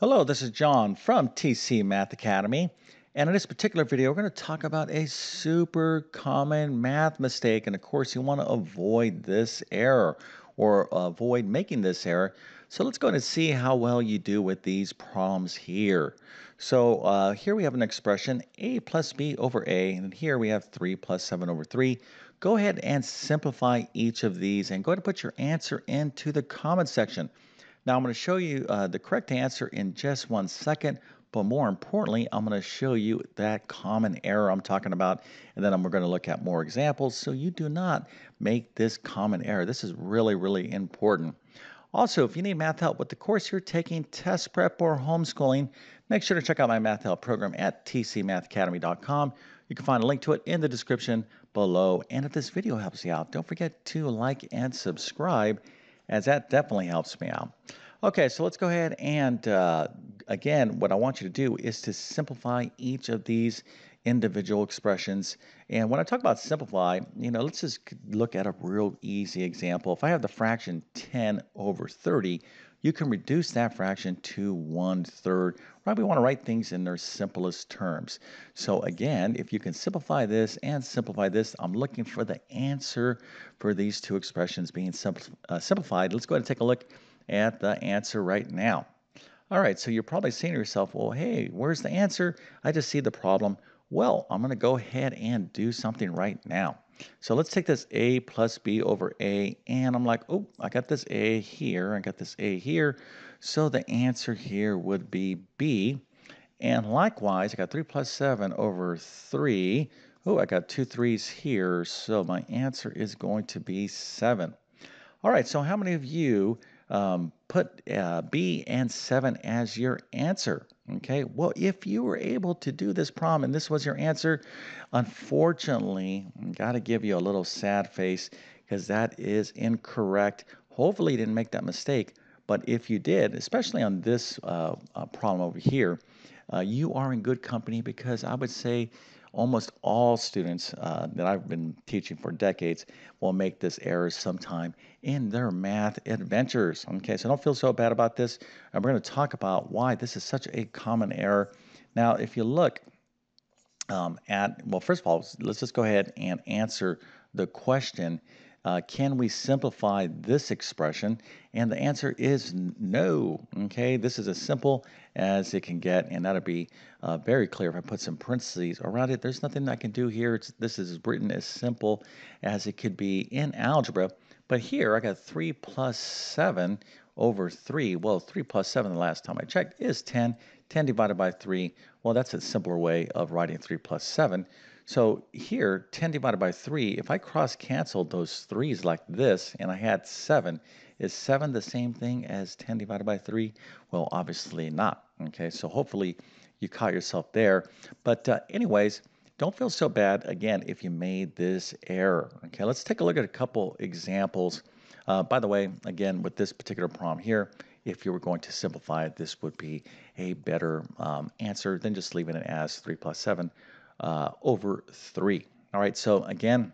Hello, this is John from TC Math Academy. And in this particular video, we're going to talk about a super common math mistake. And of course, you want to avoid this error or avoid making this error. So let's go and see how well you do with these problems here. So uh, here we have an expression a plus b over a, and here we have 3 plus 7 over 3. Go ahead and simplify each of these and go ahead and put your answer into the comment section. Now I'm going to show you uh, the correct answer in just one second, but more importantly, I'm going to show you that common error I'm talking about, and then we're going to look at more examples so you do not make this common error. This is really, really important. Also, if you need math help with the course you're taking, test prep or homeschooling, make sure to check out my math help program at tcmathacademy.com. You can find a link to it in the description below. And if this video helps you out, don't forget to like and subscribe as that definitely helps me out. Okay, so let's go ahead and uh, again, what I want you to do is to simplify each of these individual expressions. And when I talk about simplify, you know, let's just look at a real easy example. If I have the fraction 10 over 30, you can reduce that fraction to one third. Right? We want to write things in their simplest terms. So again, if you can simplify this and simplify this, I'm looking for the answer for these two expressions being simpl uh, simplified. Let's go ahead and take a look at the answer right now. All right, so you're probably saying to yourself, well, hey, where's the answer? I just see the problem. Well, I'm going to go ahead and do something right now. So let's take this a plus b over a, and I'm like, oh, I got this a here, I got this a here. So the answer here would be b. And likewise, I got 3 plus 7 over 3. Oh, I got two threes here, so my answer is going to be 7. All right, so how many of you um, put uh, B and 7 as your answer. Okay, well, if you were able to do this problem and this was your answer, unfortunately, got to give you a little sad face because that is incorrect. Hopefully, you didn't make that mistake, but if you did, especially on this uh, uh, problem over here, uh, you are in good company because I would say almost all students uh, that I've been teaching for decades will make this error sometime in their math adventures. Okay, so don't feel so bad about this. And we're going to talk about why this is such a common error. Now, if you look um, at, well, first of all, let's just go ahead and answer the question uh, can we simplify this expression? And the answer is no. Okay, this is as simple as it can get, and that'll be uh, very clear if I put some parentheses around it. There's nothing I can do here. It's, this is written as simple as it could be in algebra. But here I got 3 plus 7 over 3. Well, 3 plus 7 the last time I checked is 10. 10 divided by 3, well, that's a simpler way of writing 3 plus 7. So here, 10 divided by 3, if I cross canceled those 3's like this and I had 7, is 7 the same thing as 10 divided by 3? Well, obviously not. Okay, so hopefully you caught yourself there. But uh, anyways, don't feel so bad, again, if you made this error. Okay, let's take a look at a couple examples. Uh, by the way, again, with this particular problem here, if you were going to simplify it, this would be a better um, answer than just leaving it as 3 plus 7 uh, over 3. All right, so again,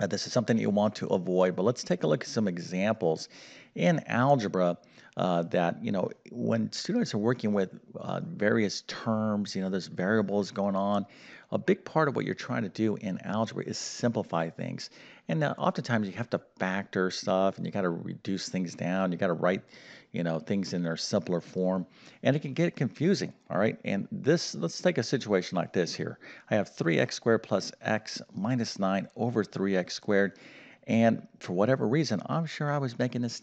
uh, this is something you want to avoid, but let's take a look at some examples in algebra uh, that, you know, when students are working with uh, various terms, you know, there's variables going on, a big part of what you're trying to do in algebra is simplify things. And uh, oftentimes you have to factor stuff and you got to reduce things down. You got to write, you know, things in their simpler form. And it can get confusing, all right? And this, let's take a situation like this here. I have 3x squared plus x minus 9 over 3x squared. And for whatever reason, I'm sure I was making this,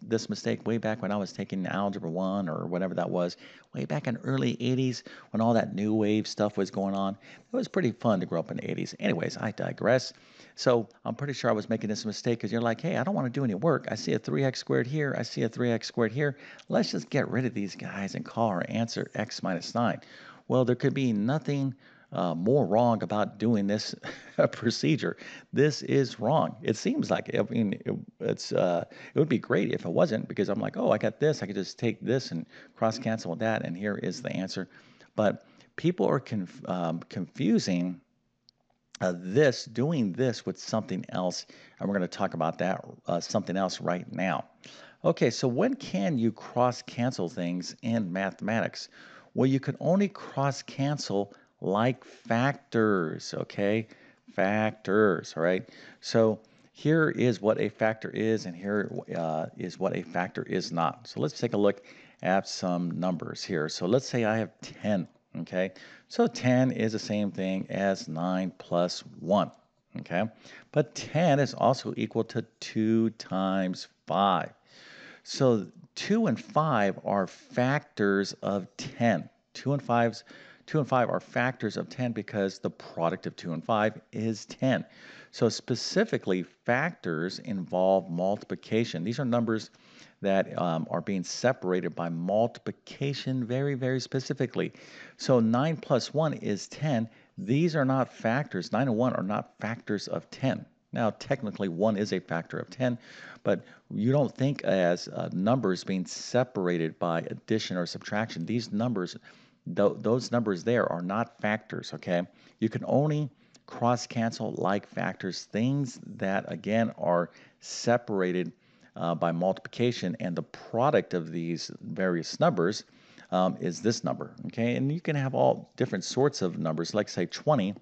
this mistake way back when I was taking Algebra 1 or whatever that was, way back in early 80s when all that new wave stuff was going on. It was pretty fun to grow up in the 80s. Anyways, I digress. So I'm pretty sure I was making this mistake because you're like, hey, I don't want to do any work. I see a 3x squared here. I see a 3x squared here. Let's just get rid of these guys and call our answer x minus 9. Well, there could be nothing uh, more wrong about doing this procedure. This is wrong. It seems like I mean it, it's uh, it would be great if it wasn't because I'm like, oh, I got this. I could just take this and cross cancel with that, and here is the answer. But people are conf um, confusing uh, this, doing this with something else, and we're going to talk about that uh, something else right now. Okay, so when can you cross cancel things in mathematics? Well, you can only cross cancel like factors, okay? Factors, all right? So here is what a factor is, and here uh, is what a factor is not. So let's take a look at some numbers here. So let's say I have 10, okay? So 10 is the same thing as 9 plus 1, okay? But 10 is also equal to 2 times 5. So 2 and 5 are factors of 10. 2 and 5's 2 and 5 are factors of 10 because the product of 2 and 5 is 10. So specifically, factors involve multiplication. These are numbers that um, are being separated by multiplication very, very specifically. So 9 plus 1 is 10. These are not factors. 9 and 1 are not factors of 10. Now, technically, 1 is a factor of 10, but you don't think as uh, numbers being separated by addition or subtraction. These numbers, th those numbers there are not factors, okay? You can only cross cancel like factors, things that, again, are separated uh, by multiplication, and the product of these various numbers um, is this number, okay? And you can have all different sorts of numbers, like, say, 20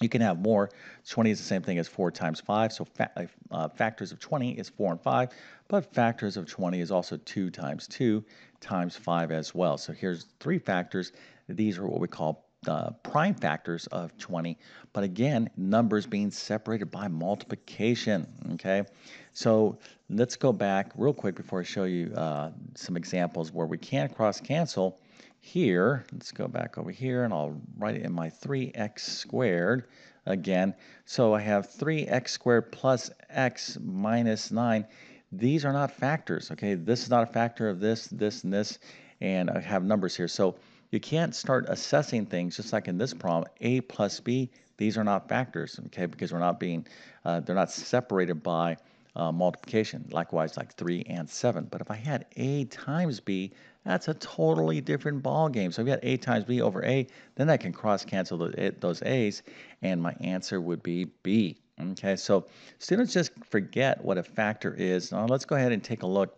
you can have more. 20 is the same thing as 4 times 5, so fa uh, factors of 20 is 4 and 5, but factors of 20 is also 2 times 2 times 5 as well. So here's three factors. These are what we call uh, prime factors of 20, but again, numbers being separated by multiplication, okay? So let's go back real quick before I show you uh, some examples where we can cross cancel here, let's go back over here and I'll write it in my 3x squared again. So I have 3x squared plus x minus 9. These are not factors, okay? This is not a factor of this, this, and this, and I have numbers here. So you can't start assessing things just like in this problem, a plus b, these are not factors, okay? Because we're not being, uh, they're not separated by uh, multiplication. Likewise, like 3 and 7. But if I had a times b, that's a totally different ball game. So if you had a times b over a, then I can cross cancel those a's, and my answer would be b. Okay, so students just forget what a factor is. Now let's go ahead and take a look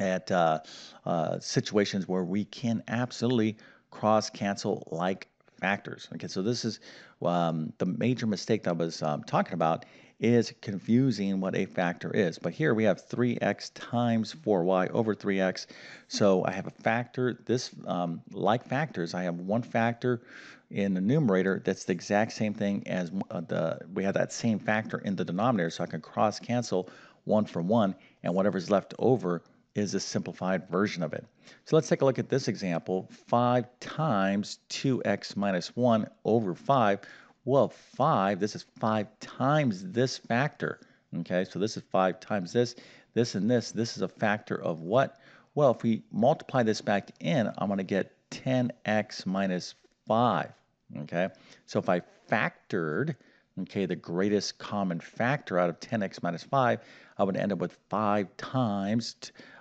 at uh, uh, situations where we can absolutely cross cancel like factors. Okay, so this is um, the major mistake that I was um, talking about is confusing what a factor is. But here we have 3x times 4y over 3x. So I have a factor, this um, like factors, I have one factor in the numerator that's the exact same thing as uh, the, we have that same factor in the denominator. So I can cross cancel one from one and whatever's left over is a simplified version of it. So let's take a look at this example. 5 times 2x minus 1 over 5 well, 5, this is 5 times this factor. Okay, so this is 5 times this, this and this. This is a factor of what? Well, if we multiply this back in, I'm going to get 10x minus 5. Okay, so if I factored, okay, the greatest common factor out of 10x minus 5, I would end up with 5 times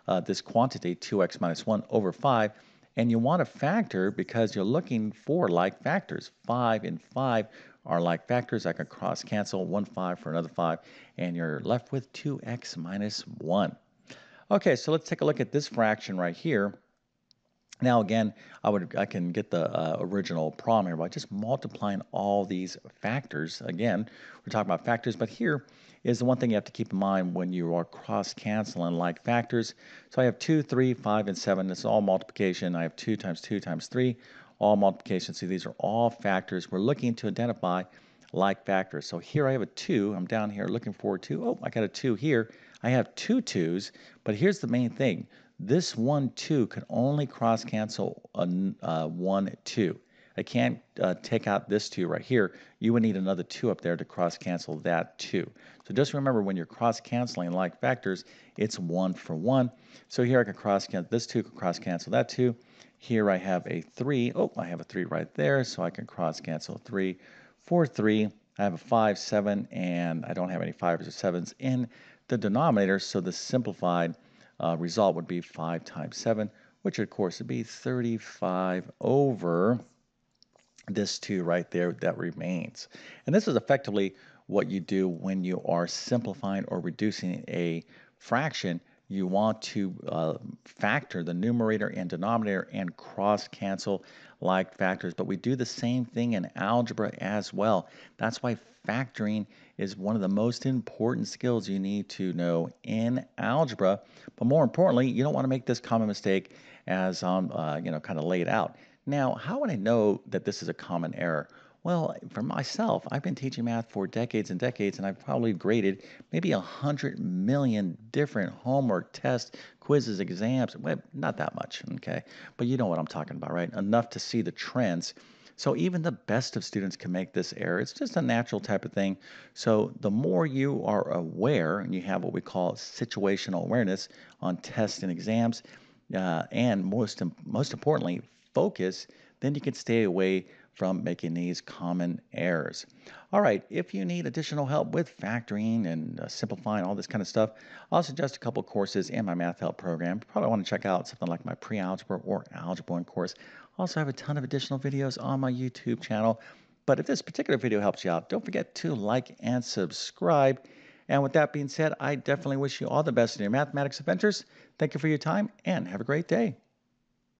uh, this quantity, 2x minus 1 over 5. And you want to factor because you're looking for like factors. 5 and 5 are like factors. I can cross cancel one 5 for another 5, and you're left with 2x minus 1. Okay, so let's take a look at this fraction right here. Now again, I would I can get the uh, original problem here by just multiplying all these factors. Again, we're talking about factors, but here is the one thing you have to keep in mind when you are cross-canceling like factors. So I have 2, 3, 5, and 7. This is all multiplication. I have 2 times 2 times 3 all multiplication. See, these are all factors. We're looking to identify like factors. So here I have a 2. I'm down here looking for a 2. Oh, I got a 2 here. I have two 2's, but here's the main thing. This 1, 2 can only cross cancel a uh, 1, 2. I can't uh, take out this 2 right here. You would need another 2 up there to cross cancel that 2. So just remember when you're cross canceling like factors, it's 1 for 1. So here I can cross cancel, this 2 can cross cancel that 2. Here I have a 3. Oh, I have a 3 right there, so I can cross cancel 3 for 3. I have a 5, 7, and I don't have any 5s or 7s in the denominator, so the simplified uh, result would be 5 times 7, which of course would be 35 over this 2 right there that remains. And this is effectively what you do when you are simplifying or reducing a fraction you want to uh, factor the numerator and denominator and cross cancel like factors. But we do the same thing in algebra as well. That's why factoring is one of the most important skills you need to know in algebra. But more importantly, you don't want to make this common mistake as um, uh, you know kind of laid out. Now, how would I know that this is a common error? Well, for myself, I've been teaching math for decades and decades, and I've probably graded maybe a hundred million different homework tests, quizzes, exams. Well, not that much, okay? But you know what I'm talking about, right? Enough to see the trends. So even the best of students can make this error. It's just a natural type of thing. So the more you are aware, and you have what we call situational awareness on tests and exams, uh, and most most importantly, focus, then you can stay away from making these common errors. All right, if you need additional help with factoring and uh, simplifying all this kind of stuff, I'll suggest a couple courses in my Math Help program. You probably want to check out something like my pre-algebra or algebra 1 course. I also have a ton of additional videos on my YouTube channel. But if this particular video helps you out, don't forget to like and subscribe. And with that being said, I definitely wish you all the best in your mathematics adventures. Thank you for your time and have a great day.